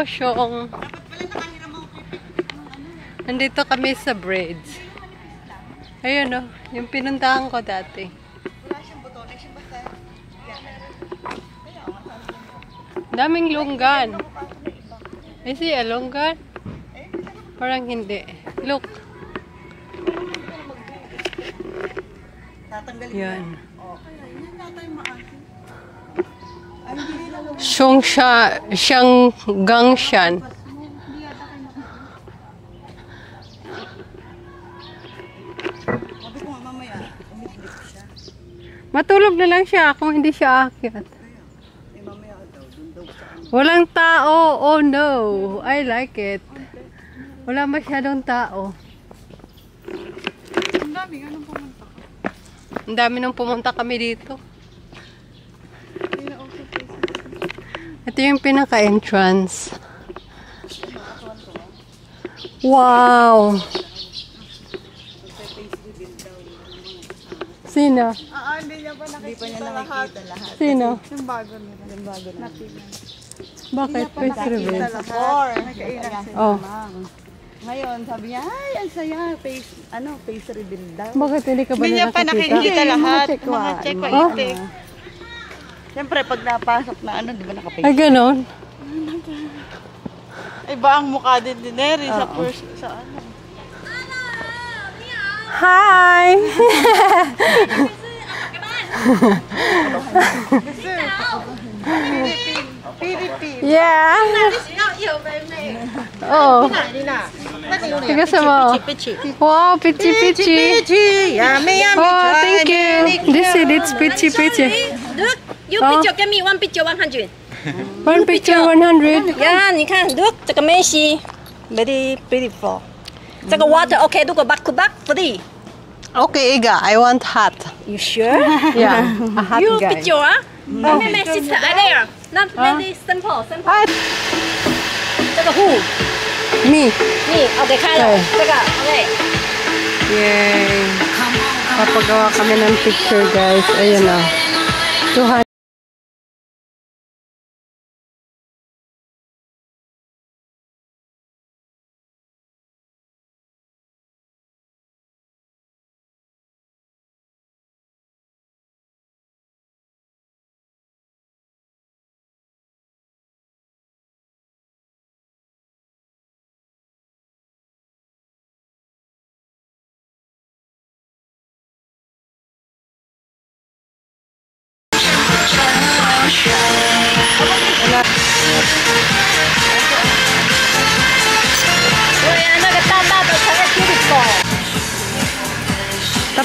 Kaosyong. Nandito kami sa bridge. Ayun oh, yung pinuntahan ko dati. Daming lunggan. I see a lunggan. Parang hindi. Look. Yan. Siyong siya, siyang gangshan. Sabi ko mamaya, umidlip siya. Matulog na lang siya kung hindi siya aakyat. Walang tao. Oh no. I like it. Wala masyadong tao. Dami, anong pumunta? Ang dami nang pumunta kami dito. Hindi na okay places. Ito yung pinaka-entrance. Wow! Sino? Ah, hindi niya pa nakikita Hindi pa niya nakikita lahat. Sino? Yung bago nila. Yung bago na. Bakit? Face reveal? Before. Oh. Ngayon, sabi niya, ay, ang saya, face, ano, face reveal daw. Bakit hindi ka ba Hindi niya pa nakakita? nakikita lahat. Mga check Mga check Oh. Siyempre, pag napasok na ano, di ba naka-face? Ay, ganon. Iba ang mukha din ni Neri sa first, sa ano. Hi! Philippines. yeah! Oh. Tiga sama. Wow, pichi pichi. Yummy, yummy. Oh, thank you. This is it's pichi pichi. Look, you Oh. picture, give me one picture, one hundred. One picture, 100. 呀，你看，look，这个梅西，very beautiful。这个 water OK，如果 back to back free。 Okay, Iga, I want hot. You sure? Yeah, a hot you guy. picture 啊？妹妹 sister are there. Not very simple, simple。 Hi. 这个 who？ Me. 你 OK 开了对，这个 OK。 Yay. Papagawa kami ng picture, guys. Ayan o. 200.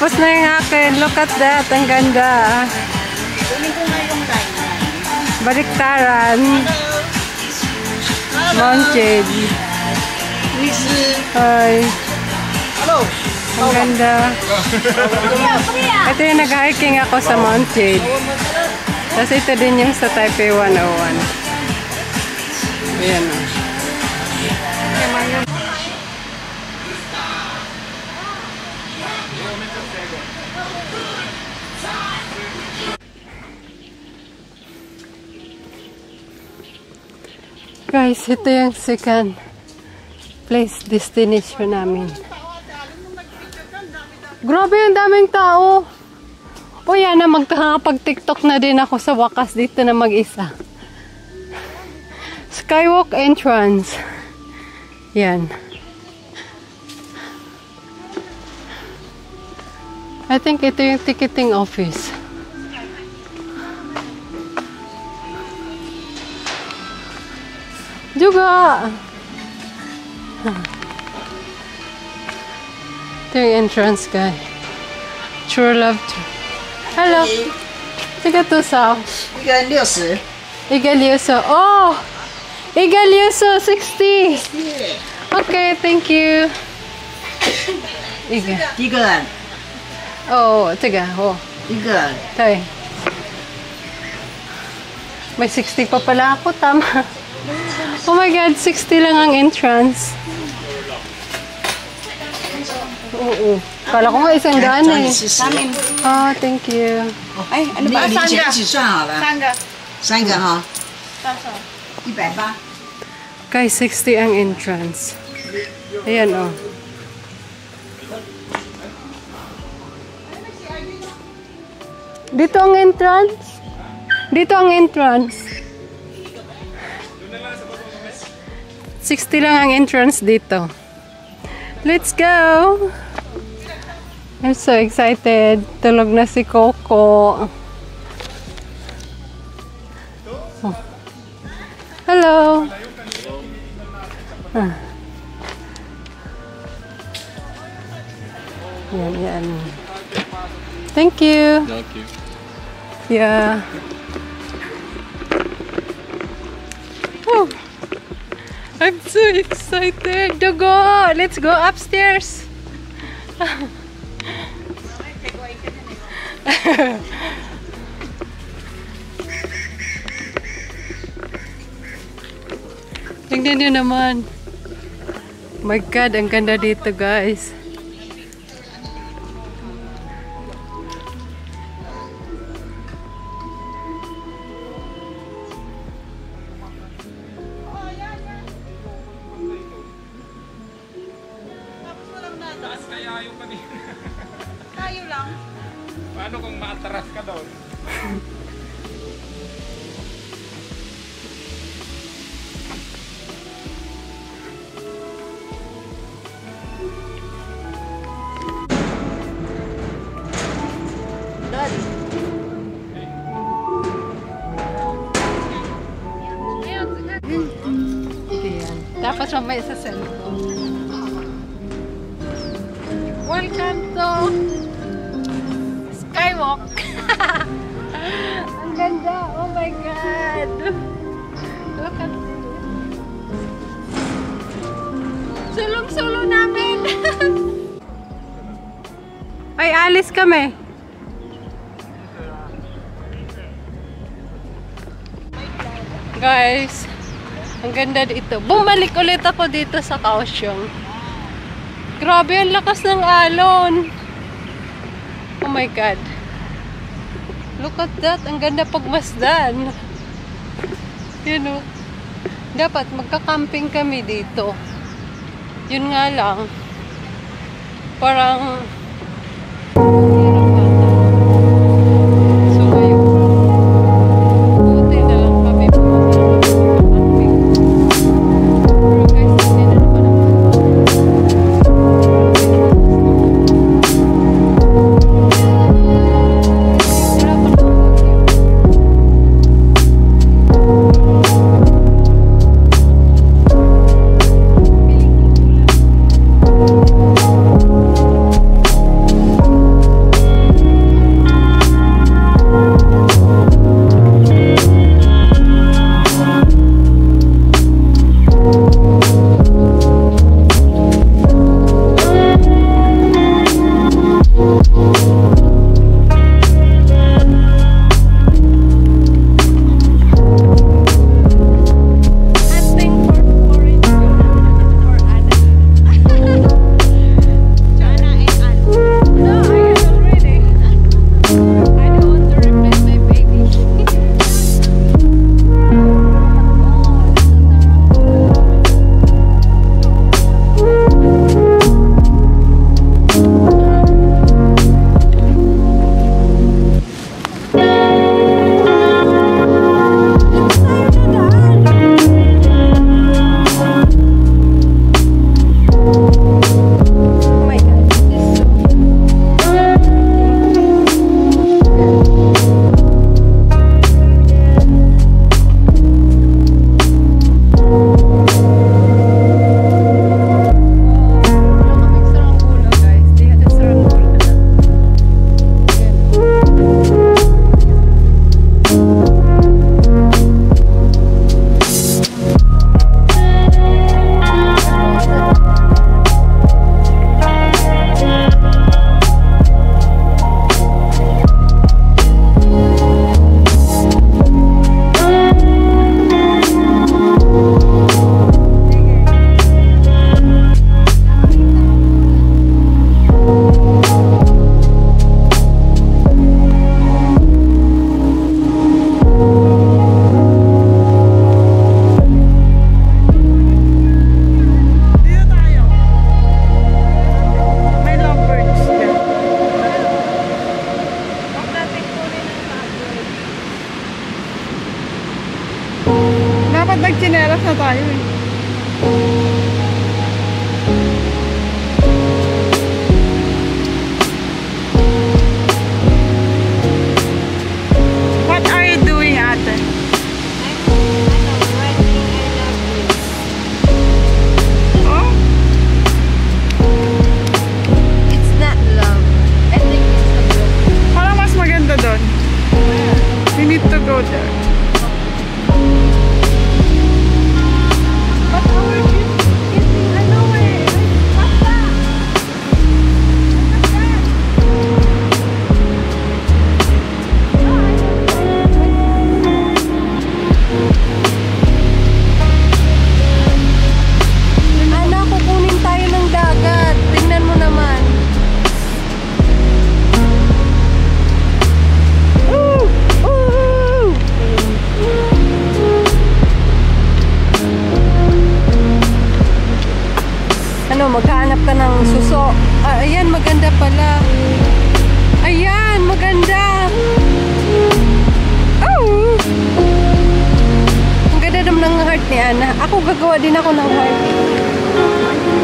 Tapos na yung akin. Look at that. Ang ganda. Baliktaran. Mountain. Hi. Ang ganda. Ito yung nag-hiking ako sa Mount Jade. Tapos ito din yung sa Taipei 101. Ayan o. Guys, ito yung second place destination namin. Grabe, ang daming tao. O yan na, magkakapag-tiktok na din ako sa wakas dito na mag-isa. Skywalk entrance. Yan. I think ito yung ticketing office. Juga! Ito yung entrance guy. True love. Hello. Hey. Tiga to sa. Iga lioso. Iga lioso. Oh! Iga lioso, 60! Okay, thank you. Iga. Tiga. 一个人，哦，这个哦，一个人，对。May 60 pa pala ako, tama. Oh my God, 60 lang ang entrance. Oo. Kala ko nga isang daan 转 eh. 你试试。 Oh, thank you. 哎 Ay, ano 你 ba? 你 Saan 几 ka? 几算好了？三个，三个哈，多少？一百八。 Guys, 60 ang entrance. Ayan oh. Dito ang entrance. Dito ang entrance. 60 lang ang entrance dito. Let's go! I'm so excited. Tulog na si Coco. Oh. Hello! Ah. Yan, yan. Thank you. Thank you. Yeah. Woo. I'm so excited to go. Let's go upstairs. Tingnan niyo naman. My God, ang ganda dito guys. Tapos mamaya sa cellphone. Welcome to Skywalk. Ang ganda. Oh my God. Look at. Sulong-sulo namin. Ay, alis kami. Guys, ang ganda dito. Bumalik ulit ako dito sa Kaohsiung. Grabe, ang lakas ng alon. Oh my God. Look at that. Ang ganda pagmasdan. Yun o. Dapat magka-camping kami dito. Yun nga lang. Parang Andan que não era saudável. Gagawa din ako ng heart.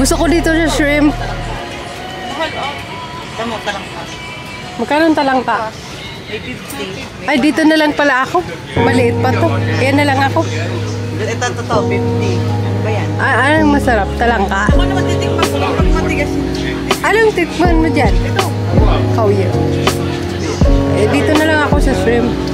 Gusto ko dito sa shrimp. Tama ka lang pa. Magkano ang talangka? Ay, dito na lang pala ako. Maliit pa to. Yan na lang ako. Ito, ito, ito, 50. Ano ba yan? Ah, anong masarap? Talangka? Ako naman titikman ko lang matigas. Anong tikman mo dyan? Ito. Kauyo. Eh, dito na lang ako sa shrimp.